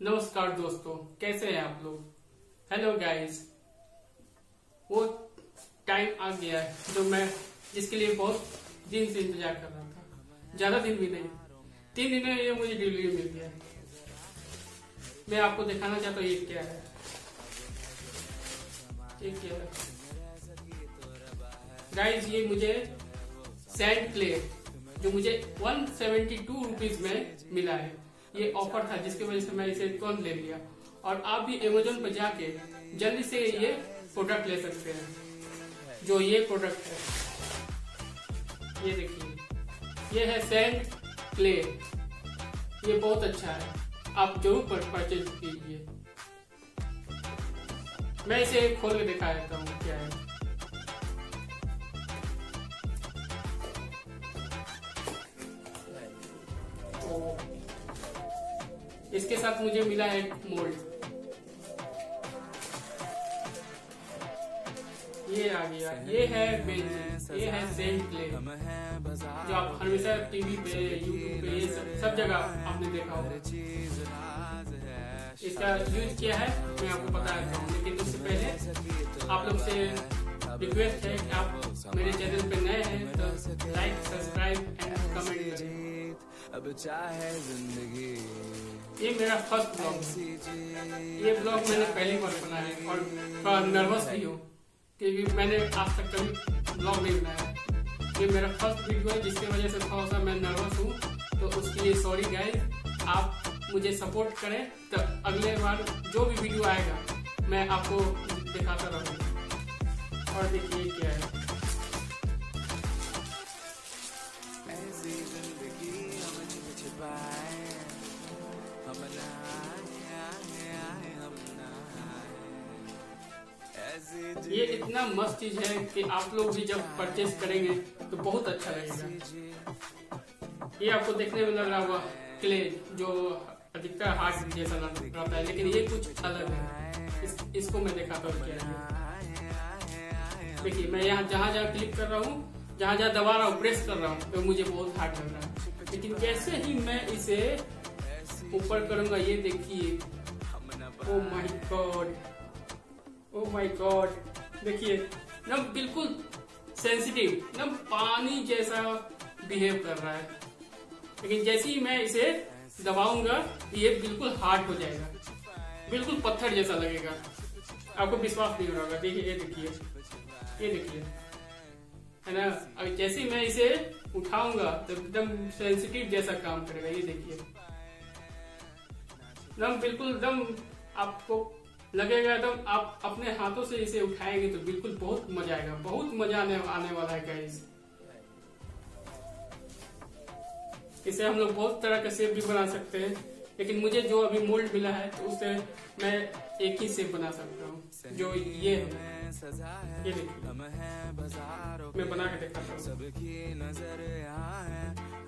नमस्कार दोस्तों, कैसे हैं आप लोग? हेलो गाइस वो टाइम आ गया है जो मैं जिसके लिए बहुत दिन से इंतज़ार कर रहा था। ज़्यादा दिन भी नहीं। तीन दिन में ये मुझे डिलीवरी मिल गया मैं आपको दिखाना चाहता हूँ ये क्या है। ये क्या है। गाइस ये मुझे सैंड प्लेट जो मुझे वन सेवेंटी में मिला है। ये ऑफ़र था, जिसकी वजह से मैं इसे तुरंत ले लिया। और आप भी अमेजोन पर जाके जल्दी से ये प्रोडक्ट ले सकते हैं, जो ये प्रोडक्ट है। ये देखिए, ये है सैंड क्ले ये बहुत अच्छा है, आप ज़रूर परचेज कीजिए। मैं इसे खोल के दिखा देता हूँ, क्या है। इसके साथ मुझे मिला है मोल्ड ये आ गया। ये है ये है सेंट क्ले जो आप हमेशा टीवी पे यूट्यूब पे सब सब जगह आपने देखा होगा। इसका यूज़ किया है, मैं आपको बता देता हूँ। लेकिन उससे पहले आप लोग से रिक्वेस्ट है कि आप मेरे चैनल पे नए हैं तो लाइक सब्सक्राइब एंड कमेंट करें। अब चाहे ज़िंदगी। ये मेरा फ़र्स्ट ब्लॉग ये ब्लॉग मैंने पहली बार बनाया और थोड़ा नर्वस भी हूँ क्योंकि मैंने आज तक कभी ब्लॉग नहीं बनाया ये मेरा फ़र्स्ट वीडियो है जिसकी वजह से थोड़ा सा मैं नर्वस हूँ। तो उसके लिए सॉरी गाइस आप मुझे सपोर्ट करें तो अगले बार जो भी वीडियो आएगा मैं आपको दिखाता रहूँगा। और देखिए क्या है। ये इतना मस्त चीज़ है कि आप लोग भी जब परचेज करेंगे तो बहुत अच्छा लगेगा। ये आपको देखने में लग रहा होगा क्ले जो अधिकतर हार्ट जैसा लगता है लेकिन ये कुछ अलग है। इस, इसको मैं दिखाता हूँ क्या देखिए मैं यहाँ जहाँ जहाँ क्लिक कर रहा हूँ जहाँ जहाँ दबा रहा हूँ प्रेस कर रहा हूँ तो मुझे बहुत हार्ड लग रहा है। लेकिन जैसे ही मैं इसे ऊपर करूँगा ये देखिए। Oh my God oh my God देखिए ना बिल्कुल सेंसिटिव ना पानी जैसा बिहेव कर रहा है। लेकिन जैसे ही मैं इसे दबाऊँगा ये बिल्कुल हार्ड हो जाएगा। बिल्कुल पत्थर जैसा लगेगा। आपको विश्वास नहीं हो रहा होगा। देखिए, ये देखिए ये देखिए। है ना? अब जैसे ही मैं इसे उठाऊँगा तो एकदम सेंसिटिव जैसा काम करेगा। ये देखिए। एकदम बिल्कुल एकदम आपको लगेगा एकदम आप अपने हाथों से इसे उठाएँगे तो बिल्कुल बहुत मज़ा आएगा, बहुत मज़ा आने आने वाला है गाइस इसे हम लोग बहुत तरह का सेप भी बना सकते हैं, लेकिन मुझे जो अभी मोल्ड मिला है तो उससे मैं एक ही सेप बना सकता हूँ, जो ये है। ये मैं बना के दिखाता हूँ। सबकी नज़र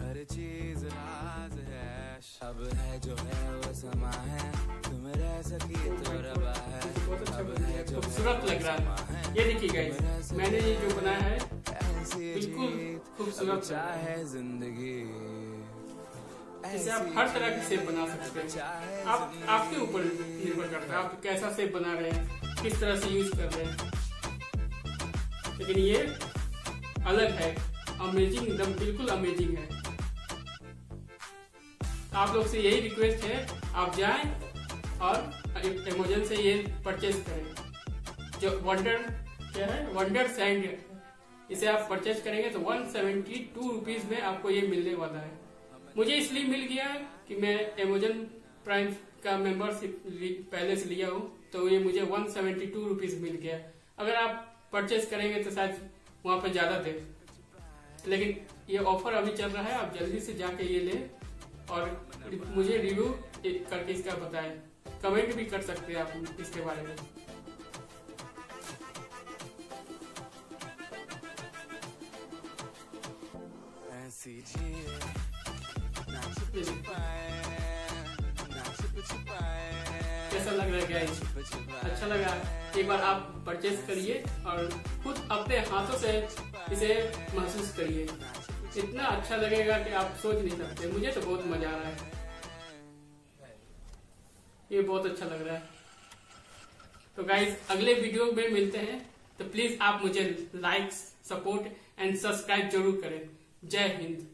हर चीज़ अब है जो है वो समा है। तुम रह सकी तो रबा है। अब है जो खूबसूरत लग रहा है। ये देखिए गाइस मैंने ये जो बनाया है बिल्कुल खूबसूरत। है ज़िंदगी। इसे आप हर तरह के सेब बना सकते हैं। आप आपके ऊपर निर्भर करता है आप कैसा सेब बना रहे हैं किस तरह से यूज़ कर रहे हैं। लेकिन ये अलग है। अमेजिंग एकदम बिल्कुल अमेजिंग है। आप लोग से यही रिक्वेस्ट है, आप जाएँ और अमेजोन से ये परचेज करें। जो वंडर क्या है? वंडर सैंड इसे आप परचेज करेंगे तो वन सेवेंटी टू रुपीज़ में आपको ये मिलने वाला है। मुझे इसलिए मिल गया कि मैं अमेजोन प्राइम का मेंबरशिप पहले से लिया हूँ तो ये मुझे वन सेवेंटी टू रुपीज़ मिल गया अगर आप परचेज करेंगे तो शायद वहाँ पर ज़्यादा दे। लेकिन ये ऑफ़र अभी चल रहा है, आप जल्दी से जाके ये ले। और मुझे रिव्यू करके इसका बताएँ। कमेंट भी कर सकते हैं आप इसके बारे में। कैसा लग रहा है गाइस अच्छा लगा। एक बार आप परचेज करिए और खुद अपने हाथों से इसे महसूस करिए। इतना अच्छा लगेगा कि आप सोच नहीं सकते। मुझे तो बहुत मज़ा आ रहा है। ये बहुत अच्छा लग रहा है। तो गाइज़ अगले वीडियो में मिलते हैं। तो प्लीज़ आप मुझे लाइक सपोर्ट एंड सब्सक्राइब ज़रूर करें। जय हिंद।